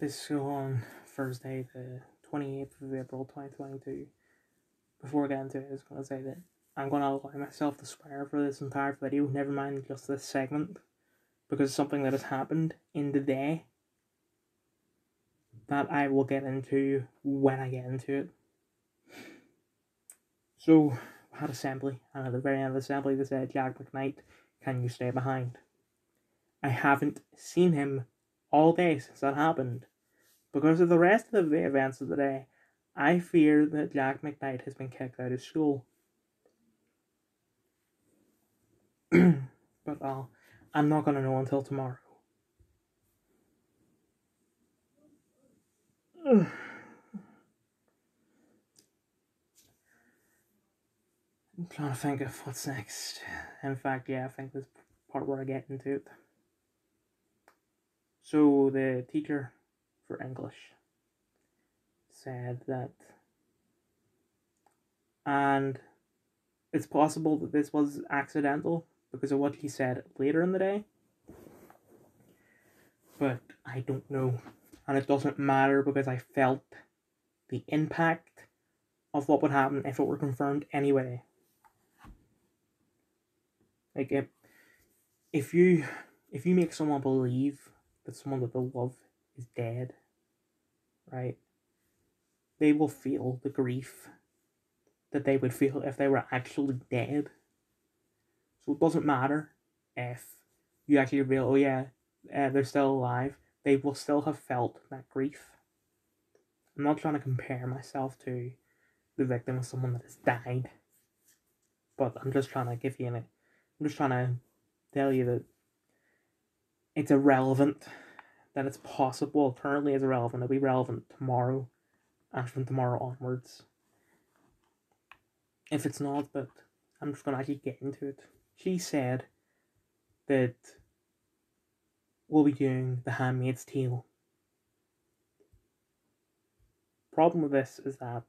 this school on Thursday, the 28th of April 2022. Before I get into it, I was going to say that I'm going to allow myself to swear for this entire video, never mind just this segment, because something that has happened in the day that I will get into when I get into it. So, I had assembly, and at the very end of assembly, they said, Jack McKnight, can you stay behind? I haven't seen him all day since that happened. Because of the rest of the events of the day, I fear that Jack McKnight has been kicked out of school. but I'll, I'm not going to know until tomorrow. I'm trying to think of what's next. In fact, yeah, I think this part where I get into it. So the teacher for English said that, and it's possible that this was accidental because of what he said later in the day, but I don't know, and it doesn't matter because I felt the impact of what would happen if it were confirmed anyway. Like if, if you if you make someone believe that someone that they love is dead, right? They will feel the grief that they would feel if they were actually dead. So it doesn't matter if you actually reveal, oh yeah, uh, they're still alive. They will still have felt that grief. I'm not trying to compare myself to the victim of someone that has died, but I'm just trying to give you an. I'm just trying to tell you that it's irrelevant that it's possible currently is irrelevant. It'll be relevant tomorrow and from tomorrow onwards. If it's not, but I'm just gonna actually get into it. She said that we'll be doing the Handmaid's Tale. Problem with this is that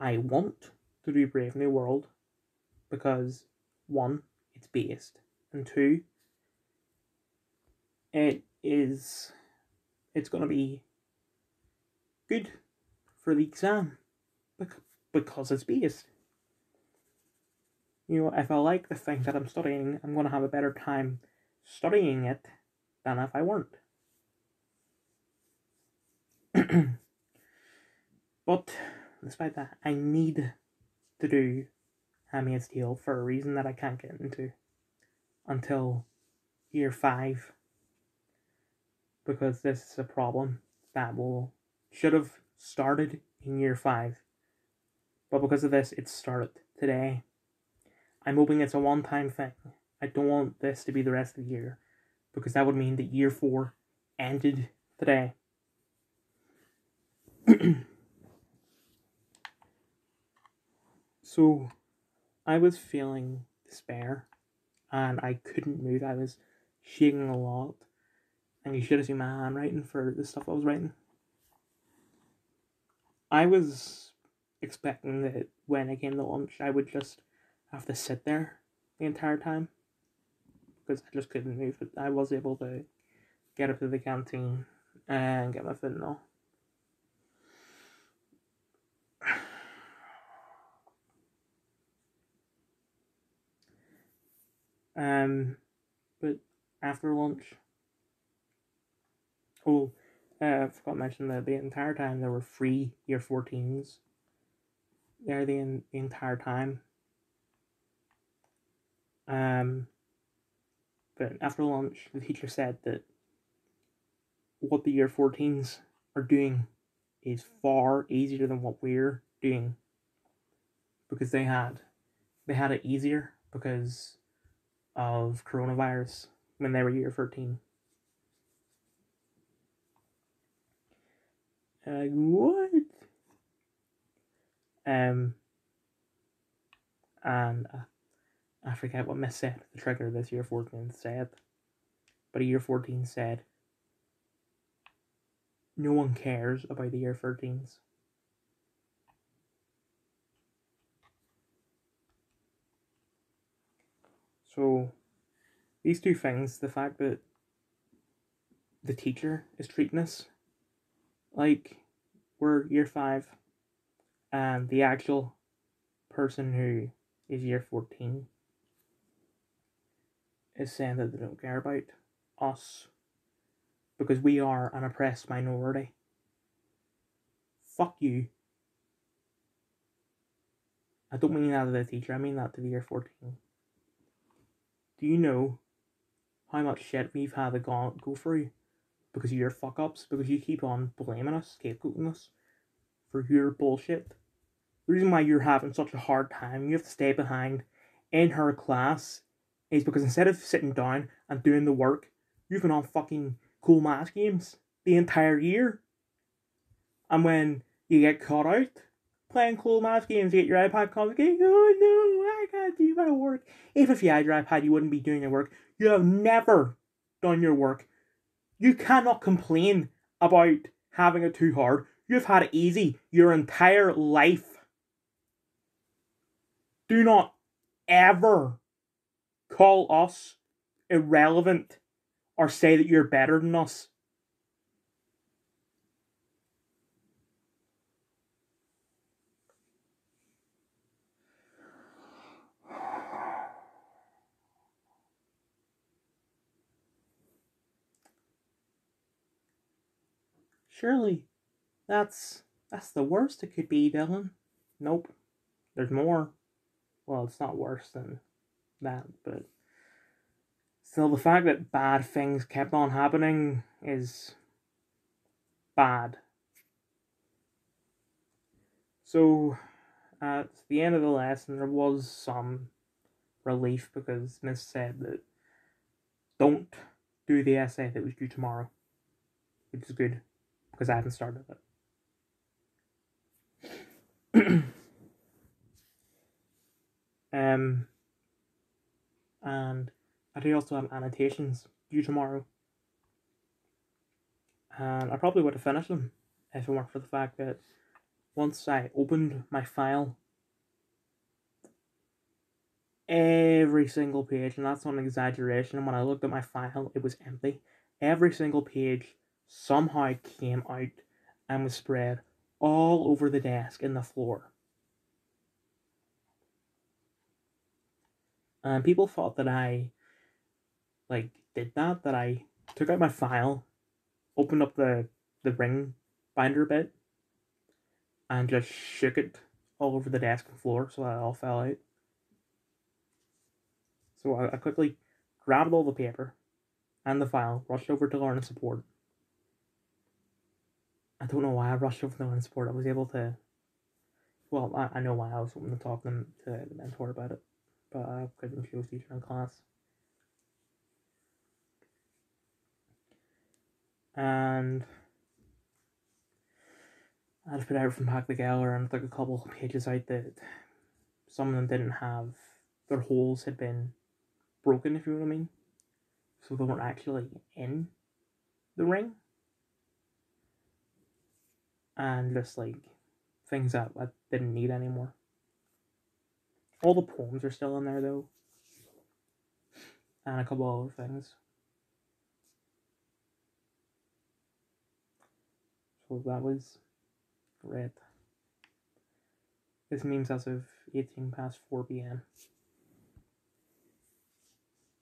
I want to do Brave New World because one, it's based, and two, it is it's going to be good for the exam because it's based. You know, if I like the thing that I'm studying, I'm going to have a better time studying it than if I weren't. but despite that, I need to do Handmaid's Tale for a reason that I can't get into until year five because this is a problem that will should have started in year five. But because of this, it started today. I'm hoping it's a one time thing. I don't want this to be the rest of the year because that would mean that year four ended today. so I was feeling despair and I couldn't move. I was shaking a lot and you should have seen my handwriting for the stuff I was writing. I was expecting that when I came to lunch, I would just have to sit there the entire time because I just couldn't move. But I was able to get up to the canteen and get my fentanyl. Um, but after lunch, Oh, uh, I forgot to mention that the entire time there were free year 14s there the, the entire time. Um, but after lunch, the teacher said that what the year 14s are doing is far easier than what we're doing. Because they had they had it easier because of coronavirus when they were year 13 Like, what? Um, and uh, I forget what Miss said, the trigger this year 14 said. But year 14 said, no one cares about the year 13s. So, these two things, the fact that the teacher is treating us like we're year five, and the actual person who is year 14 is saying that they don't care about us because we are an oppressed minority. Fuck you. I don't mean that to the teacher, I mean that to the year 14. Do you know how much shit we've had to go, go through because of your fuck ups? Because you keep on blaming us, scapegoating us for your bullshit. The reason why you're having such a hard time, you have to stay behind in her class, is because instead of sitting down and doing the work, you've been on fucking cool math games the entire year. And when you get caught out playing cool math games, you get your iPad confiscated, oh no, I gotta do my work. If if you had your iPad, you wouldn't be doing your work. You have never done your work. You cannot complain about having it too hard. You've had it easy your entire life. Do not ever call us irrelevant or say that you're better than us. Surely that's that's the worst it could be, Dylan. Nope. There's more. Well, it's not worse than that, but still the fact that bad things kept on happening is bad. So at the end of the lesson there was some relief because Miss said that don't do the essay that was due tomorrow. Which is good because I haven't started it. um, and I do also have annotations due tomorrow. And I probably would have finished them if it weren't for the fact that once I opened my file, every single page, and that's not an exaggeration, when I looked at my file, it was empty. Every single page somehow came out and was spread all over the desk and the floor. And people thought that I like did that, that I took out my file, opened up the, the ring binder bit, and just shook it all over the desk and floor so it all fell out. So I, I quickly grabbed all the paper and the file, rushed over to learning support, I don't know why I rushed over the support. I was able to. Well, I, I know why I was hoping to talk them to the mentor about it, but I couldn't. Was teaching in class. And I just put out from Pack the and took a couple of pages out that some of them didn't have their holes had been broken, if you know what I mean. So they weren't actually in the ring and just like things that I didn't need anymore. All the poems are still in there though, and a couple other things. So that was great. This means as of 18 past 4 p.m.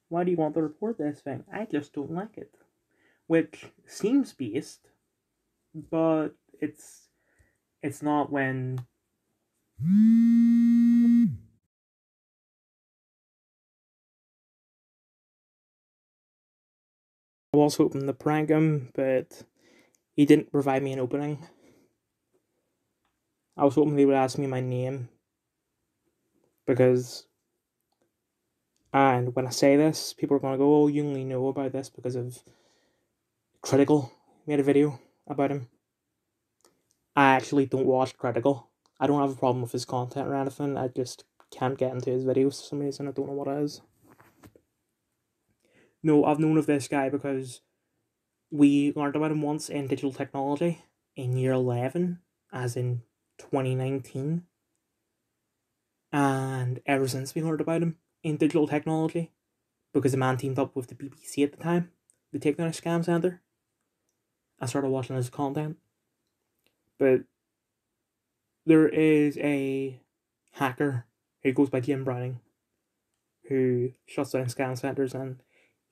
Why do you want to report this thing? I just don't like it. Which seems based, but it's it's not when I was hoping to prank him, but he didn't provide me an opening. I was hoping they would ask me my name because and when I say this, people are gonna go, Oh, you only know about this because of Critical made a video about him. I actually don't watch Critical. I don't have a problem with his content or anything. I just can't get into his videos for some reason. I don't know what it is. No, I've known of this guy because we learned about him once in digital technology in year 11, as in 2019. And ever since we learned about him in digital technology, because the man teamed up with the BBC at the time, the Takedown Scam Center, I started watching his content But there is a hacker who goes by Jim Browning who shuts down scan centers and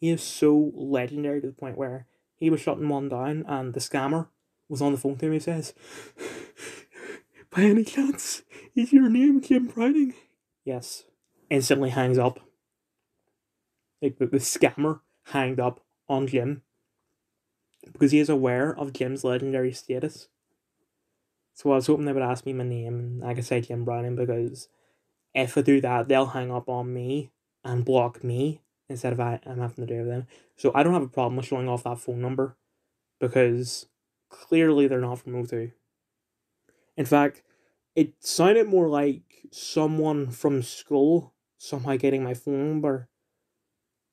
he is so legendary to the point where he was shutting one down and the scammer was on the phone to him. He says, By any chance, is your name Jim Browning? Yes. Instantly hangs up. Like the, the scammer hanged up on Jim because he is aware of Jim's legendary status. So I was hoping they would ask me my name and I say Jim Browning because if I do that, they'll hang up on me and block me instead of I, am having to do with them. So I don't have a problem with showing off that phone number because clearly they're not from O2. In fact, it sounded more like someone from school somehow getting my phone number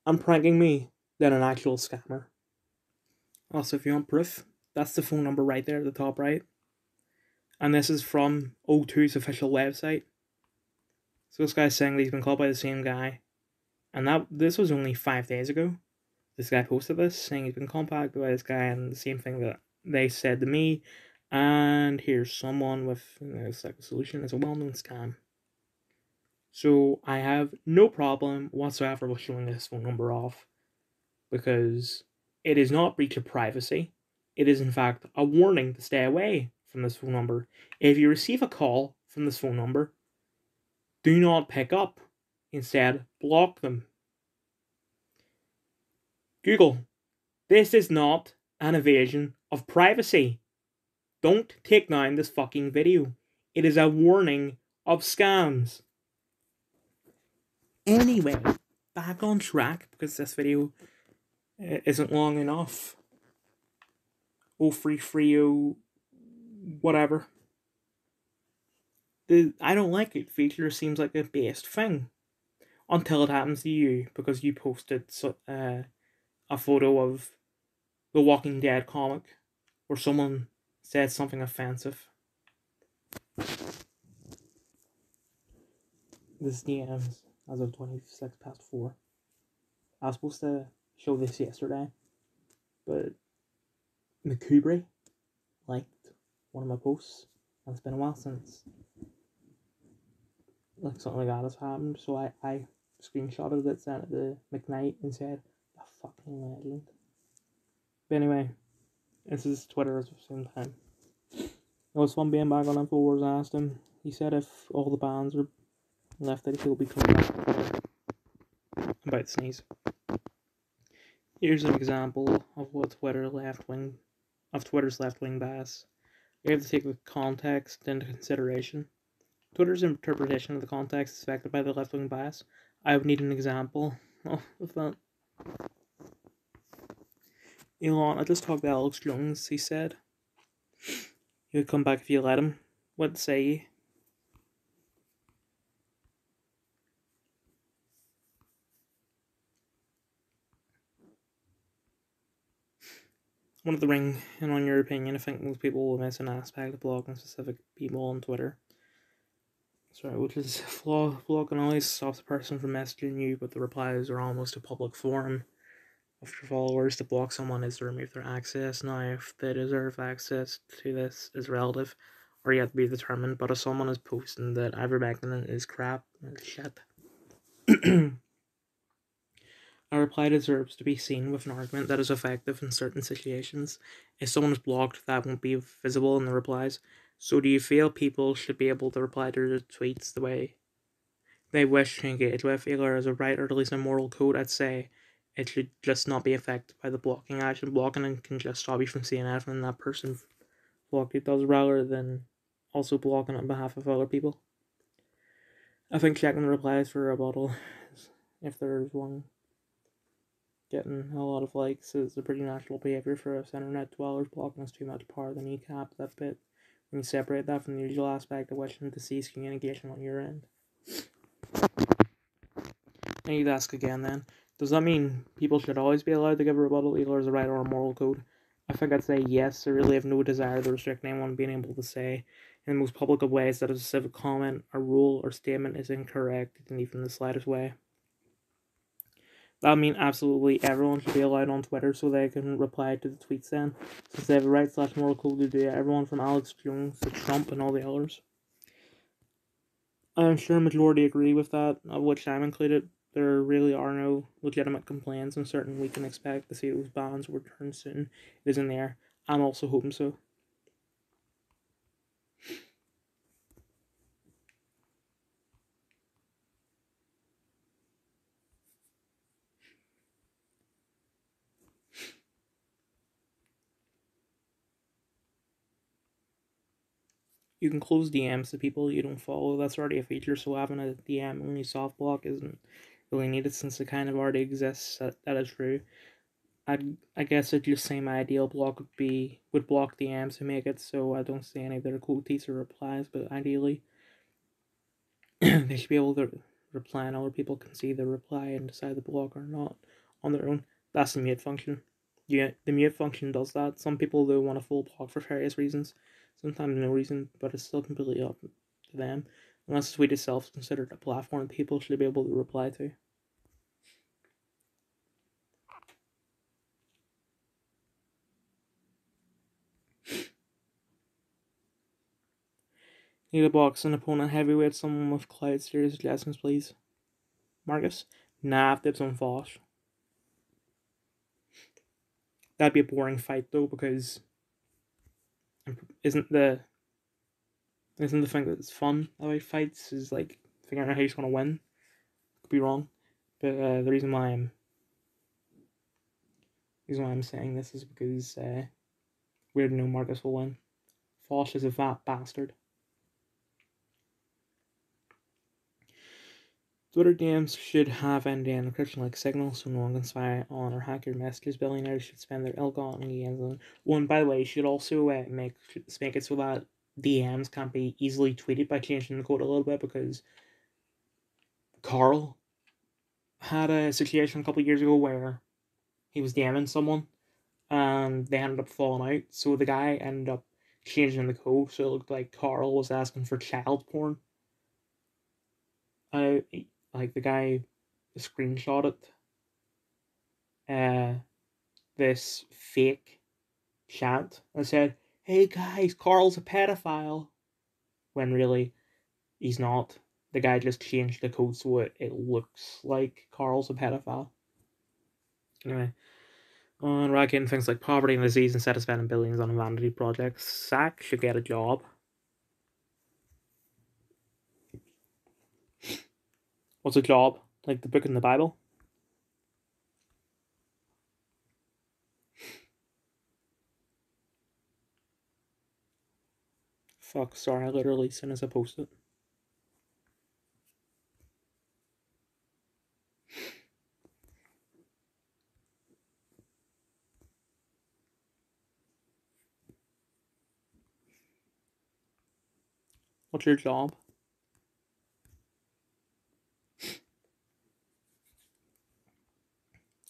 and pranking me than an actual scammer. Also, if you want proof, that's the phone number right there at the top right. And this is from O2's official website. So this guy's saying that he's been called by the same guy. And that this was only five days ago. This guy posted this saying he's been contacted by this guy and the same thing that they said to me. And here's someone with you know, like solution. It's a well known scam. So I have no problem whatsoever with showing this phone number off because it is not breach of privacy. It is in fact a warning to stay away from this phone number. If you receive a call from this phone number, do not pick up. Instead, block them. Google, this is not an invasion of privacy. Don't take down this fucking video. It is a warning of scams. Anyway, back on track because this video uh, isn't long enough. Oh, free, free, oh, whatever. The I don't like it feature seems like the best thing until it happens to you because you posted uh, a photo of the Walking Dead comic or someone said something offensive. This DMs as of 26 past 4. I was supposed to show this yesterday, but McCubry liked one of my posts, and it's been a while since like something like that has happened, so I, I screenshotted it, sent it to McKnight, and said, "The fucking legend." But anyway, this is Twitter at the same time. It was fun being back on InfoWars. I asked him. He said if all the bands are left, that he'll be coming back. About to sneeze. Here's an example of what Twitter left wing, of Twitter's left wing bias. You have to take the context into consideration. Twitter's interpretation of the context is affected by the left wing bias. I would need an example of that. Elon, I just talked to Alex Jones. He said he would come back if you let him. What say ye? One of the ring, and on your opinion, I think most people will miss an aspect of blogging specific people on Twitter. Sorry, which is flaw blocking always stops the person from messaging you, but the replies are almost a public forum of your followers to block someone is to remove their access. Now, if they deserve access to this is relative or yet to be determined, but if someone is posting that ivermectin is crap, shit. A reply deserves to be seen with an argument that is effective in certain situations. If someone is blocked, that won't be visible in the replies. So, do you feel people should be able to reply to their tweets the way they wish to engage with? Either as a right or at least a moral code, I'd say it should just not be affected by the blocking action. Blocking and can just stop you from seeing anything that person blocked you does rather than also blocking on behalf of other people. I think checking the replies for a rebuttal, if there's one, getting a lot of likes is a pretty natural behavior for us internet dwellers. Blocking is too much power the kneecap that bit. When you separate that from the usual aspect of wishing to cease communication on your end. Need to ask again then. Does that mean people should always be allowed to give a rebuttal either as a right or a moral code? I think I'd say yes. I really have no desire to restrict anyone being able to say in the most public of ways that a specific comment, a rule, or statement is incorrect in even the slightest way. I mean, absolutely everyone should be allowed on Twitter so they can reply to the tweets then, since they have a right slash moral code to do it. Everyone from Alex Jones to Trump and all the others. I'm sure a majority agree with that, of which I'm included. There really are no legitimate complaints, and certain we can expect to see those bans returned soon. It is in the air. I'm also hoping so. You can close DMs to people you don't follow. That's already a feature, so having a DM only soft block isn't really needed since it kind of already exists. That, that is true. I I guess I'd just say my ideal block would be would block DMs to make it so I don't see any of their quotes or replies. But ideally, they should be able to reply, and other people can see the reply and decide to block or not on their own. That's the mute function. Yeah, the mute function does that. Some people do want a full block for various reasons sometimes no reason, but it's still completely up to them. Unless the tweet itself is considered a platform people should be able to reply to. Need a box an opponent heavyweight, someone with cloud serious suggestions, please. Marcus? Nah, dibs on Fosh. That'd be a boring fight though, because isn't the isn't the thing that's fun about fights is like figuring out how you're going to win. Could be wrong, but uh, the reason why I'm the reason why I'm saying this is because uh, already know Marcus will win. Fosh is a fat bastard. Twitter DMs should have end-to-end encryption like Signal, so no one can spy on or hack your messages. Billionaires should spend their ill-gotten gains on. One, by the way, should also uh, make make it so that DMs can't be easily tweeted by changing the code a little bit because Carl had a situation a couple years ago where he was DMing someone and they ended up falling out. So the guy ended up changing the code so it looked like Carl was asking for child porn. Uh, like the guy screenshotted uh this fake chant and said, Hey guys, Carl's a pedophile when really he's not. The guy just changed the code so it, it looks like Carl's a pedophile. Anyway. On racking things like poverty and disease instead of spending billions on vanity projects, Sack should get a job. What's a job? Like the book in the Bible? Fuck, sorry, I literally soon as I posted. What's your job?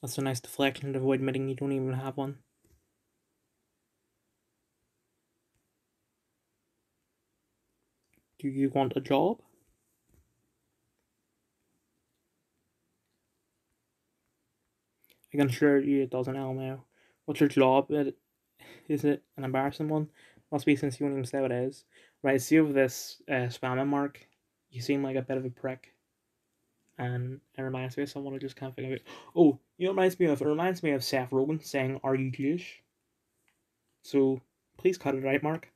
That's a nice deflection to avoid admitting you don't even have one. Do you want a job? I can assure you it doesn't now. What's your job? Is it an embarrassing one? Must be since you won't even say what it is. Right, see over this uh, spamming mark. You seem like a bit of a prick and it reminds me of someone who just can't of it. Oh, it reminds me of it reminds me of Seth Rogen saying, "Are you Jewish?" So please cut it right, Mark.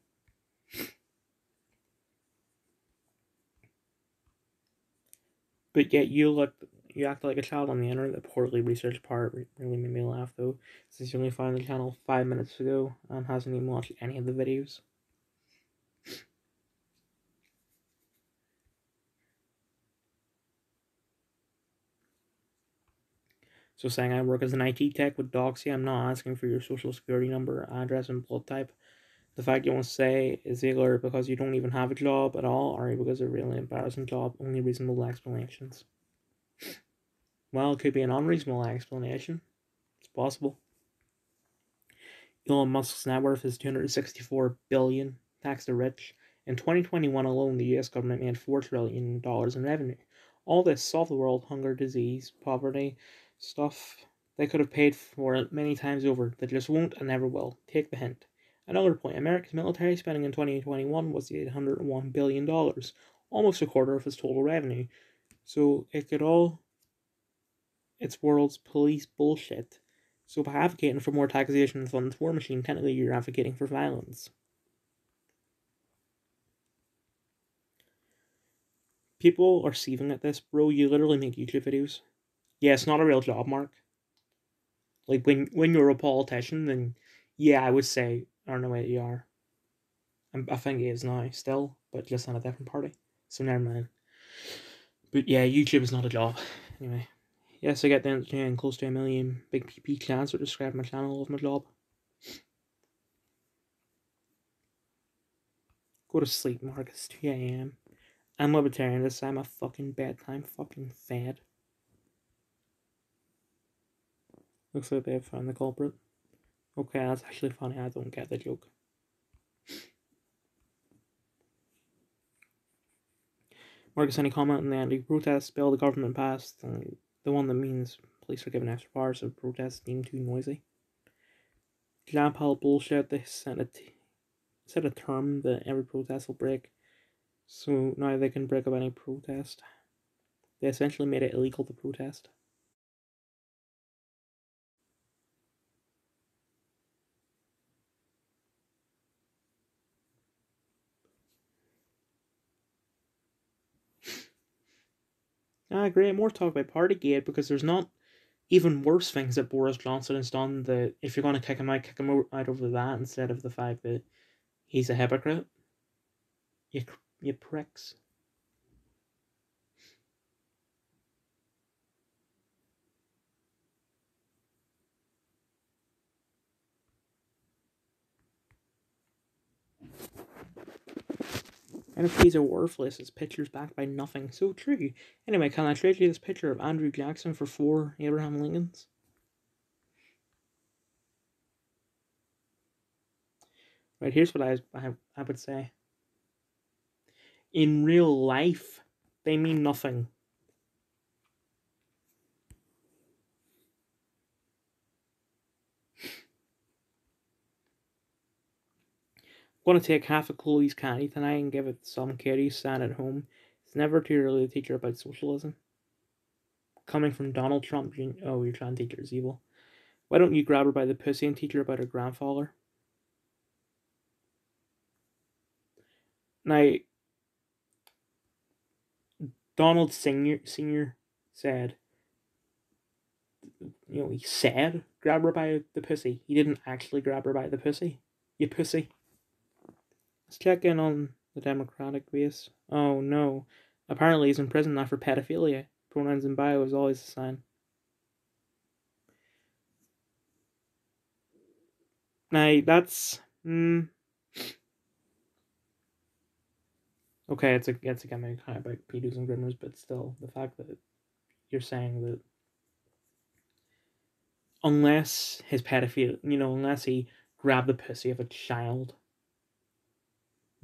But yet you look, you act like a child on the internet. The poorly researched part really made me laugh though, since you only found the channel five minutes ago and hasn't even watched any of the videos. So saying I work as an IT tech with Doxy, I'm not asking for your social security number, address, and blood type. The fact you won't say is either because you don't even have a job at all, or because it's a really embarrassing job. Only reasonable explanations. Well, it could be an unreasonable explanation. It's possible. Elon Musk's net worth is 264 billion, tax the rich. In 2021 alone, the US government made $4 trillion in revenue. All this solved the world hunger, disease, poverty, stuff. They could have paid for it many times over. They just won't and never will. Take the hint. Another point America's military spending in 2021 was $801 billion, almost a quarter of its total revenue. So it could all. It's world's police bullshit. So by advocating for more taxation and funds war machine, technically you're advocating for violence. People are seething at this, bro. You literally make YouTube videos. Yeah, it's not a real job, Mark. Like when when you're a politician, then yeah, I would say I don't know where you are. I'm, I think he is now still, but just on a different party. So never mind. But yeah, YouTube is not a job. Anyway. Yes, I get down to close to a million big PP clans that describe my channel of my job. Go to sleep, Mark. It's 2 a.m. I'm libertarian this time. A fucking bedtime. Fucking fed. Looks like they've found the culprit. Okay, that's actually funny. I don't get the joke. Marcus, any comment on the anti-protest bill the government passed? Uh, the one that means police are given extra powers if protests deemed too noisy. Pile bullshit. They set a, t- set a term that every protest will break. So now they can break up any protest. They essentially made it illegal to protest. I agree. More talk about Partygate because there's not even worse things that Boris Johnson has done. That if you're going to kick him out, kick him out over that instead of the fact that he's a hypocrite. You, you pricks. NFTs are worthless as pictures backed by nothing. So true. Anyway, can I trade you this picture of Andrew Jackson for four Abraham Lincolns? Right, here's what I, I, I would say. In real life, they mean nothing. Going to take half of Chloe's candy tonight and give it to some kid who's at home. It's never too early to teach her about socialism. Coming from Donald Trump, oh, you're trying to teach her is evil. Why don't you grab her by the pussy and teach her about her grandfather? Now, Donald Senior Senior said, you know, he said grab her by the pussy. He didn't actually grab her by the pussy. You pussy. Let's check in on the Democratic base. Oh no. Apparently he's in prison now for pedophilia. Pronouns in bio is always a sign. Now that's mm, okay. It's a it's a of about pedos and grimmers, but still, the fact that you're saying that unless his pedophile, you know, unless he grabbed the pussy of a child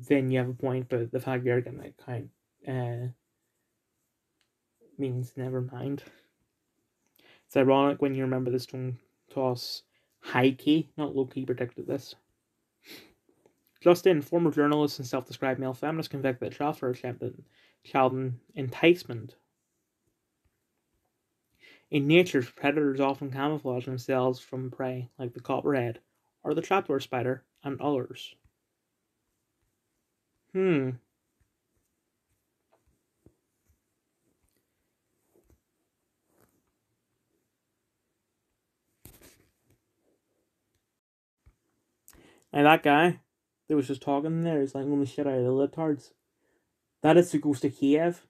then you have a point, but the fact you're gonna kind uh, means never mind. It's ironic when you remember the stone toss high key, not low key, predicted this. Justin, former journalist and self described male feminist, convicted at trial for attempted child enticement. In nature, predators often camouflage themselves from prey, like the copperhead, or the trapdoor spider, and others. Hmm. And that guy that was just talking there is like only shit out of the libtards. That is the ghost of Kiev.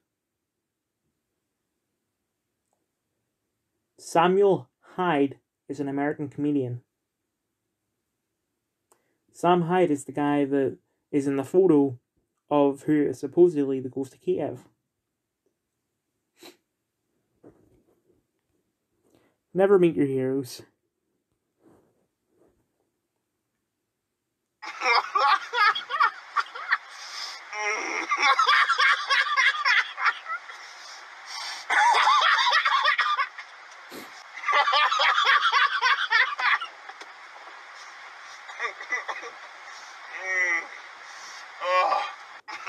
Samuel Hyde is an American comedian. Sam Hyde is the guy that is in the photo of who is supposedly the ghost of Kiev. Never meet your heroes. Oh.